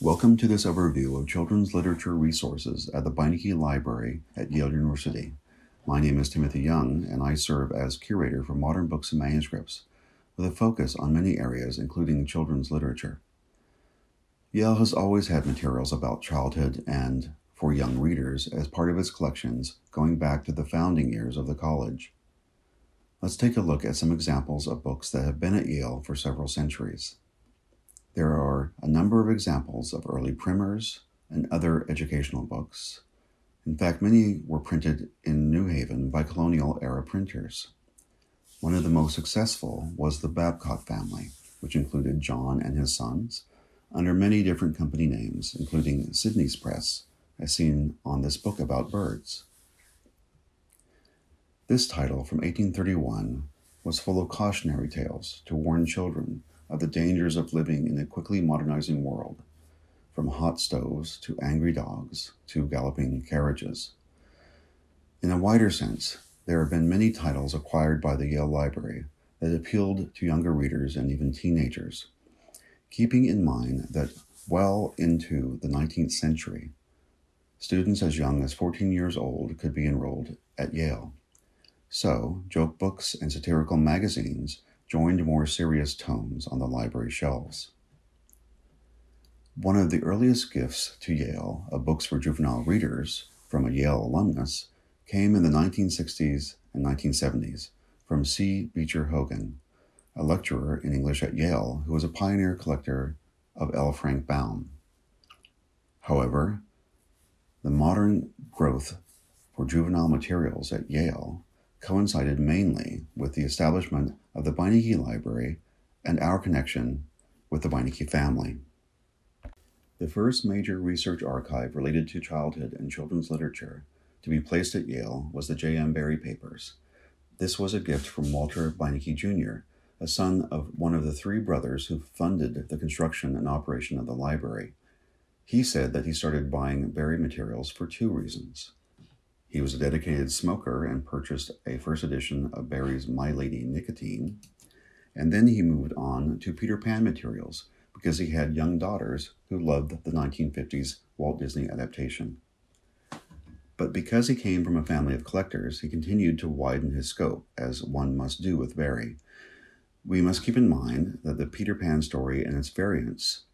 Welcome to this overview of children's literature resources at the Beinecke Library at Yale University. My name is Timothy Young, and I serve as curator for modern books and manuscripts, with a focus on many areas, including children's literature. Yale has always had materials about childhood and for young readers as part of its collections going back to the founding years of the college. Let's take a look at some examples of books that have been at Yale for several centuries. There are a number of examples of early primers and other educational books. In fact, many were printed in New Haven by colonial era printers. One of the most successful was the Babcock family, which included John and his sons, under many different company names, including Sidney's Press, as seen on this book about birds. This title from 1831 was full of cautionary tales to warn children of the dangers of living in a quickly modernizing world, from hot stoves to angry dogs to galloping carriages. In a wider sense, there have been many titles acquired by the Yale Library that appealed to younger readers and even teenagers, keeping in mind that well into the 19th century, students as young as 14 years old could be enrolled at Yale. So, joke books and satirical magazines joined more serious tomes on the library shelves. One of the earliest gifts to Yale of books for juvenile readers from a Yale alumnus came in the 1960s and 1970s from C. Beecher Hogan, a lecturer in English at Yale who was a pioneer collector of L. Frank Baum. However, the modern growth for juvenile materials at Yale coincided mainly with the establishment of the Beinecke Library and our connection with the Beinecke family. The first major research archive related to childhood and children's literature to be placed at Yale was the J.M. Barrie Papers. This was a gift from Walter Beinecke Jr., a son of one of the three brothers who funded the construction and operation of the library. He said that he started buying Barrie materials for two reasons. He was a dedicated smoker and purchased a first edition of Barrie's My Lady Nicotine. And then he moved on to Peter Pan materials because he had young daughters who loved the 1950s Walt Disney adaptation. But because he came from a family of collectors, he continued to widen his scope, as one must do with Barry. We must keep in mind that the Peter Pan story and its variants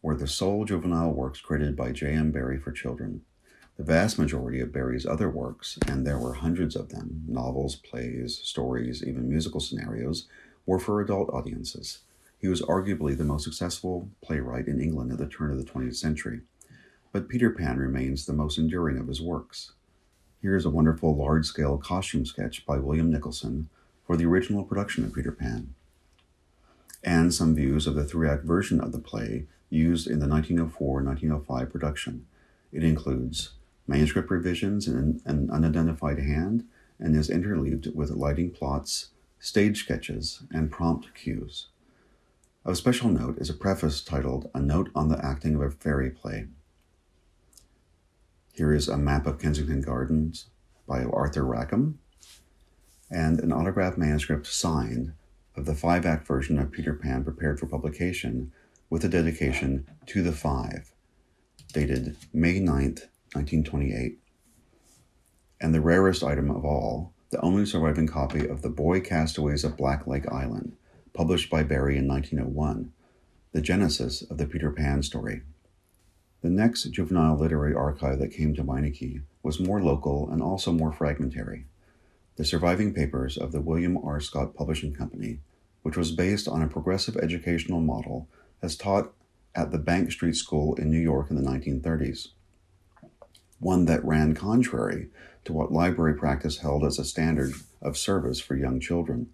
were the sole juvenile works created by J.M. Barrie for children. The vast majority of Barrie's other works, and there were hundreds of them novels, plays, stories, even musical scenarios were for adult audiences. He was arguably the most successful playwright in England at the turn of the 20th century, but Peter Pan remains the most enduring of his works. Here is a wonderful large scale costume sketch by William Nicholson for the original production of Peter Pan, and some views of the three act version of the play used in the 1904 1905 production. It includes manuscript revisions in an unidentified hand, and is interleaved with lighting plots, stage sketches, and prompt cues. Of special note is a preface titled A Note on the Acting of a Fairy Play. Here is a map of Kensington Gardens by Arthur Rackham, and an autograph manuscript signed of the five act version of Peter Pan prepared for publication with a dedication to the five, dated May 9th, 1928. And the rarest item of all, the only surviving copy of The Boy Castaways of Black Lake Island, published by Barrie in 1901, the genesis of the Peter Pan story. The next juvenile literary archive that came to Beinecke was more local and also more fragmentary. The surviving papers of the William R. Scott Publishing Company, which was based on a progressive educational model as taught at the Bank Street School in New York in the 1930s one that ran contrary to what library practice held as a standard of service for young children.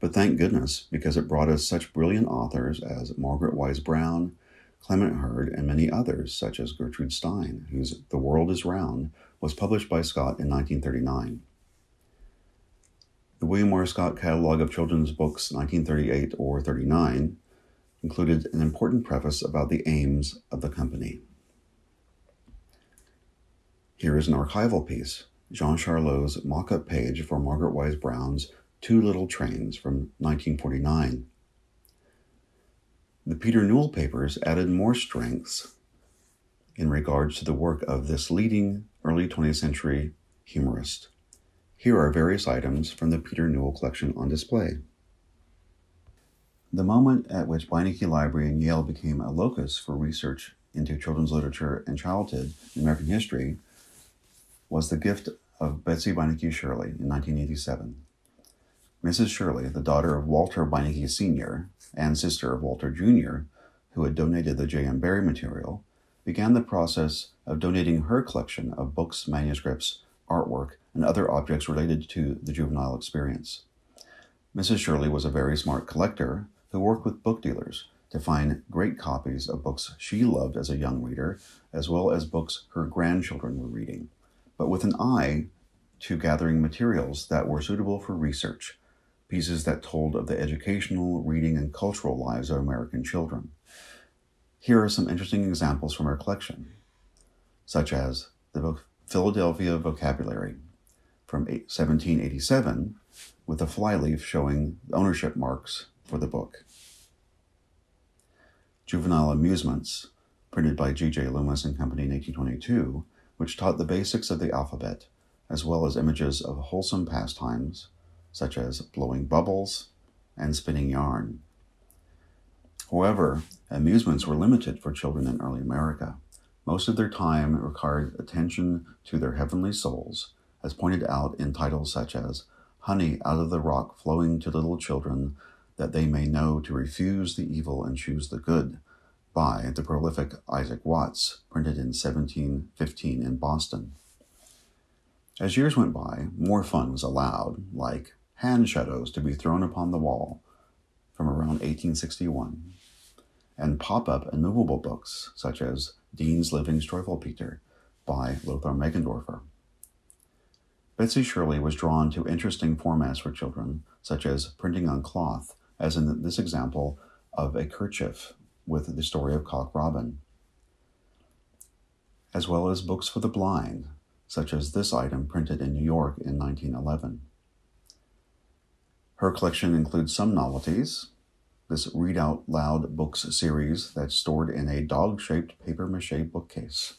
But thank goodness, because it brought us such brilliant authors as Margaret Wise Brown, Clement Hurd, and many others, such as Gertrude Stein, whose The World is Round was published by Scott in 1939. The William R. Scott Catalog of Children's Books, 1938 or 39, included an important preface about the aims of the company. Here is an archival piece, Jean Charlot's mock up page for Margaret Wise Brown's Two Little Trains from 1949. The Peter Newell papers added more strengths in regards to the work of this leading early 20th century humorist. Here are various items from the Peter Newell collection on display. The moment at which Beinecke Library in Yale became a locus for research into children's literature and childhood in American history was the gift of Betsy Beinecke Shirley in 1987. Mrs. Shirley, the daughter of Walter Beinecke Sr. and sister of Walter Jr., who had donated the J.M. Barrie material, began the process of donating her collection of books, manuscripts, artwork, and other objects related to the juvenile experience. Mrs. Shirley was a very smart collector who worked with book dealers to find great copies of books she loved as a young reader, as well as books her grandchildren were reading, but with an eye to gathering materials that were suitable for research, pieces that told of the educational, reading, and cultural lives of American children. Here are some interesting examples from our collection, such as the Philadelphia Vocabulary from 1787 with a flyleaf showing ownership marks for the book. Juvenile Amusements, printed by G.J. Loomis and Company in 1822, which taught the basics of the alphabet, as well as images of wholesome pastimes, such as blowing bubbles and spinning yarn. However, amusements were limited for children in early America. Most of their time required attention to their heavenly souls, as pointed out in titles such as Honey out of the Rock Flowing to Little Children that they may know to refuse the evil and choose the good, by the prolific Isaac Watts, printed in 1715 in Boston. As years went by, more fun was allowed, like hand shadows to be thrown upon the wall from around 1861, and pop up and movable books such as Dean's Living Struwwelpeter by Lothar Meggendorfer. Betsy Shirley was drawn to interesting formats for children, such as printing on cloth as in this example of a kerchief with the story of Cock Robin, as well as books for the blind, such as this item printed in New York in 1911. Her collection includes some novelties, this Read Out Loud Books series that's stored in a dog shaped paper mache bookcase,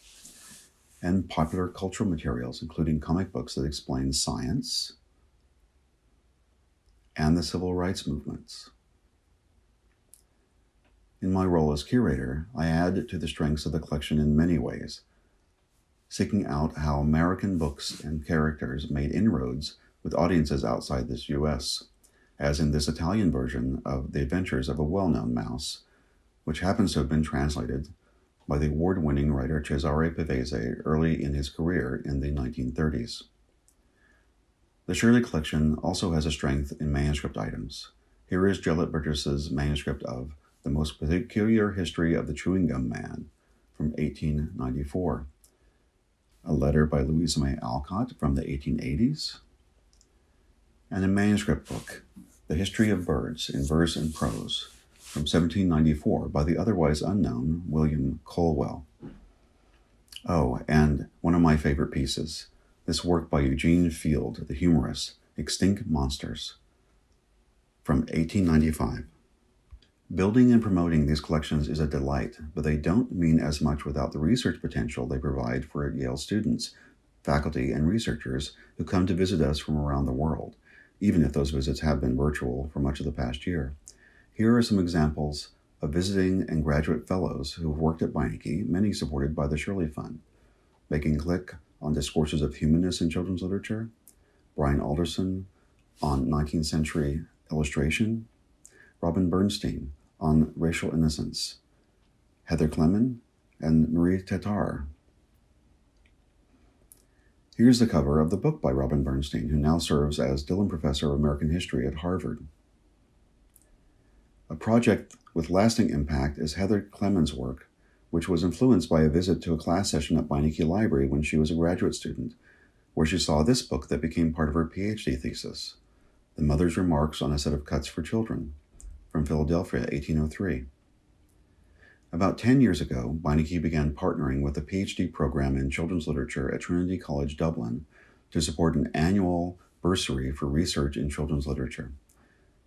and popular cultural materials, including comic books that explain science, and the civil rights movements. In my role as curator, I add to the strengths of the collection in many ways, seeking out how American books and characters made inroads with audiences outside this US, as in this Italian version of The Adventures of a Well Known Mouse, which happens to have been translated by the award winning writer Cesare Pavese early in his career in the 1930s. The Shirley collection also has a strength in manuscript items. Here is Gelett Burgess's manuscript of The Most Peculiar History of the Chewing Gum Man from 1894, a letter by Louisa May Alcott from the 1880s, and a manuscript book, The History of Birds in Verse and Prose from 1794 by the otherwise unknown William Colwell. Oh, and one of my favorite pieces, this work by Eugene Field, the humorist, Extinct Monsters, from 1895. Building and promoting these collections is a delight, but they don't mean as much without the research potential they provide for Yale students, faculty, and researchers who come to visit us from around the world, even if those visits have been virtual for much of the past year. Here are some examples of visiting and graduate fellows who have worked at Beinecke, many supported by the Shirley Fund. Megan Glick on discourses of humanness in children's literature, Brian Alderson on 19th century illustration, Robin Bernstein on racial innocence, Heather Klemann, and Maria Tatar. Here's the cover of the book by Robin Bernstein, who now serves as Dillon Professor of American History at Harvard. A project with lasting impact is Heather Klemann's work which was influenced by a visit to a class session at Beinecke Library when she was a graduate student, where she saw this book that became part of her PhD thesis The Mother's Remarks on a Set of Cuts for Children, from Philadelphia, 1803. About 10 years ago, Beinecke began partnering with a PhD program in children's literature at Trinity College Dublin to support an annual bursary for research in children's literature.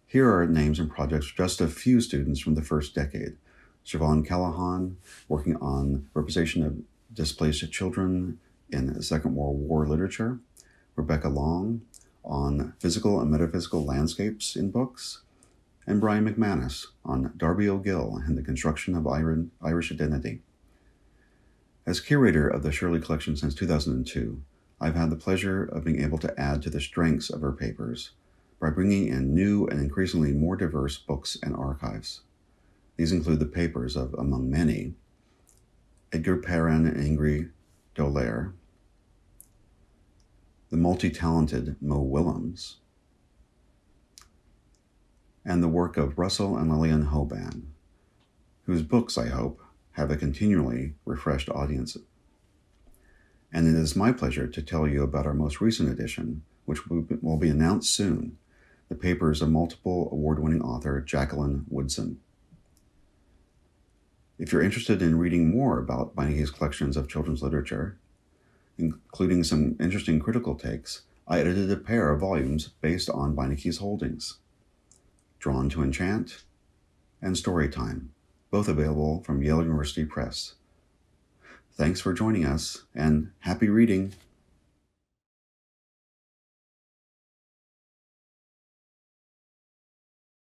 Here are names and projects of just a few students from the first decade Siobhan Callahan, working on representation of displaced children in Second World War literature, Rebecca Long on physical and metaphysical landscapes in books, and Brian McManus on Darby O'Gill and the construction of Irish identity. As curator of the Shirley Collection since 2002, I've had the pleasure of being able to add to the strengths of her papers by bringing in new and increasingly more diverse books and archives. These include the papers of, among many, Edgar Parin and Ingri d'Aulaire, the multi talented Mo Willems, and the work of Russell and Lillian Hoban, whose books, I hope, have a continually refreshed audience. And it is my pleasure to tell you about our most recent edition, which will be announced soon. The papers of multiple award winning author Jacqueline Woodson. If you're interested in reading more about Beinecke's collections of children's literature, including some interesting critical takes, I edited a pair of volumes based on Beinecke's holdings Drawn to Enchant and Storytime, both available from Yale University Press. Thanks for joining us and happy reading.